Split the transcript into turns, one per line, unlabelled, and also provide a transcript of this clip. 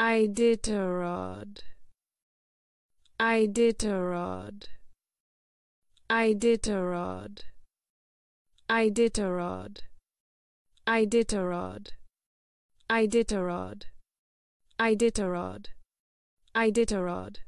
Iditarod. Iditarod. Iditarod. Iditarod. Iditarod. Iditarod. Iditarod. Iditarod.